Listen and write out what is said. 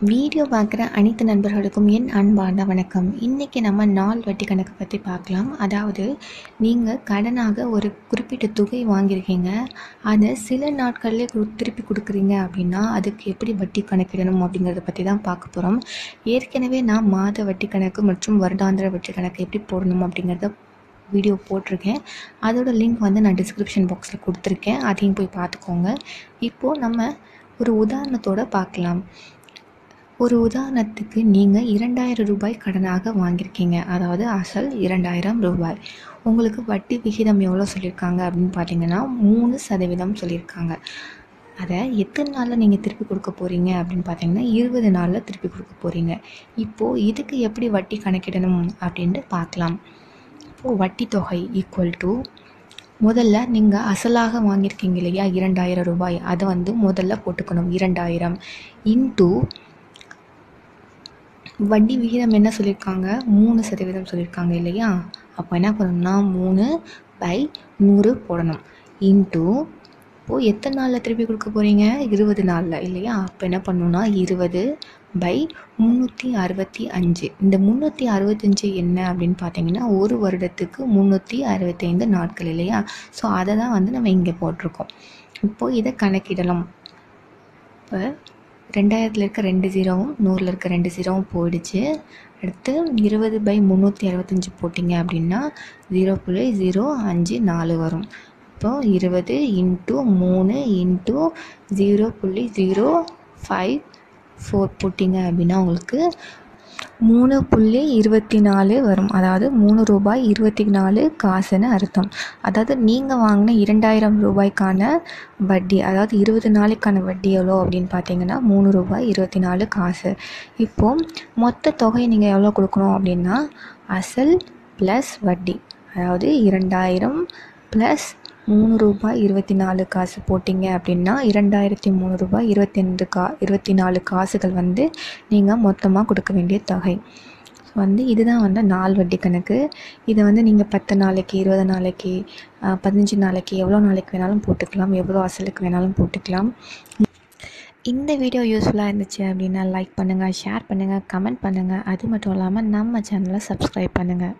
Video பார்க்குற அனைத்து நண்பர்களுக்கும் என் அன்பான வணக்கம். இன்றைக்கி நம்ம நாள் வட்டி கணக்கு பற்றி பார்க்கலாம். அதாவது நீங்கள் கடனாக ஒரு குறிப்பிட்ட தொகை வாங்கியிருக்கீங்க. அதை சில நாட்கள்லேயே கு திருப்பி கொடுக்குறீங்க அப்படின்னா அதுக்கு எப்படி வட்டி கணக்கிடணும் அப்படிங்கிறத பற்றி தான் பார்க்க போகிறோம் ஏற்கனவே நான் மாத வட்டி கணக்கு மற்றும் வருடாந்திர வட்டி கணக்கு எப்படி போடணும் அப்படிங்கிறத வீடியோ போட்டிருக்கேன். அதோட லிங்க் வந்து நான் டிஸ்கிரிப்ஷன் பாக்ஸில் கொடுத்துருக்கேன். அதையும் போய் பார்த்துக்கோங்க. இப்போது நம்ம ஒரு உதாரணத்தோட பார்க்கலாம். ஒரு உதாரணத்துக்கு நீங்கள் இரண்டாயிரம் ரூபாய் கடனாக வாங்கியிருக்கீங்க. அதாவது அசல் இரண்டாயிரம் ரூபாய். உங்களுக்கு வட்டி விகிதம் எவ்வளோ சொல்லியிருக்காங்க அப்படின்னு பார்த்தீங்கன்னா மூணு சதவீதம் சொல்லியிருக்காங்க. அதை எத்தனை நாளில் நீங்கள் திருப்பி கொடுக்க போகிறீங்க அப்படின்னு பார்த்தீங்கன்னா இருபது நாளில் திருப்பி கொடுக்க போகிறீங்க இப்போது இதுக்கு எப்படி வட்டி கணக்கிடணும் அப்படின்ட்டு பார்க்கலாம். இப்போது வட்டி தொகை ஈக்குவல் டு முதல்ல நீங்கள் அசலாக வாங்கியிருக்கீங்க இல்லையா? இரண்டாயிரம் ரூபாய். அதை வந்து முதல்ல போட்டுக்கணும். இரண்டாயிரம் இன்டூ வட்டி விகிதம் என்ன சொல்லியிருக்காங்க மூணு சதவீதம் சொல்லியிருக்காங்க இல்லையா? அப்போ என்ன பண்ணணும்னா மூணு பை நூறு போடணும். இன்ட்டு இப்போது எத்தனை நாளில் திருப்பி கொடுக்க போகிறீங்க இருபது நாளில் இல்லையா? அப்போ என்ன பண்ணணும்னா இருபது பை முந்நூற்றி அறுபத்தி அஞ்சு. இந்த முந்நூற்றி அறுபத்தஞ்சு என்ன அப்படின்னு பார்த்தீங்கன்னா ஒரு வருடத்துக்கு முந்நூற்றி அறுபத்தைந்து நாட்கள் இல்லையா? ஸோ அதை தான் வந்து நம்ம இங்கே போட்டிருக்கோம். இப்போது இதை கணக்கிடலாம். இப்போ ரெண்டாயிரத்தில் இருக்க ரெண்டு ஜீரோவும் நூறில் இருக்க ரெண்டு ஜீரோவும் போயிடுச்சு. அடுத்து இருபது பை முந்நூற்றி அறுபத்தஞ்சி போட்டிங்க அப்படின்னா ஜீரோ புள்ளி ஜீரோ அஞ்சு நாலு வரும். இப்போ இருபது இன்ட்டு மூணு இன்ட்டு ஜீரோ புள்ளி ஜீரோ ஃபைவ் ஃபோர் போட்டிங்க அப்படின்னா உங்களுக்கு மூணு புள்ளி இருபத்தி நாலு வரும். அதாவது மூணு ரூபாய் இருபத்தி நாலு காசுன்னு அர்த்தம். அதாவது நீங்கள் வாங்கின இரண்டாயிரம் ரூபாய்க்கான வட்டி அதாவது இருபது நாளைக்கான வட்டி எவ்வளோ அப்படின்னு பார்த்தீங்கன்னா மூணு ரூபாய் இருபத்தி நாலு காசு. இப்போது மொத்த தொகையை நீங்கள் எவ்வளோ கொடுக்கணும் அப்படின்னா அசல் ப்ளஸ் வட்டி அதாவது இரண்டாயிரம் ப்ளஸ் மூணு ரூபாய் இருபத்தி நாலு காசு போட்டிங்க அப்படின்னா இரண்டாயிரத்தி மூணு ரூபாய் இருபத்தி ரெண்டு கா இருபத்தி நாலு காசுகள் வந்து நீங்கள் மொத்தமாக கொடுக்க வேண்டிய தொகை. வந்து இதுதான் வந்து நாள் வட்டி கணக்கு. இதை வந்து நீங்கள் பத்து நாளைக்கு இருபது நாளைக்கு பதினஞ்சு நாளைக்கு எவ்வளோ நாளைக்கு வேணாலும் போட்டுக்கலாம் எவ்வளோ அசலுக்கு வேணாலும் போட்டுக்கலாம். இந்த வீடியோ யூஸ்ஃபுல்லாக இருந்துச்சு அப்படின்னா லைக் பண்ணுங்கள் ஷேர் பண்ணுங்கள் கமெண்ட் பண்ணுங்கள் அது மட்டும் இல்லாமல் நம்ம சேனலை சப்ஸ்கிரைப் பண்ணுங்கள்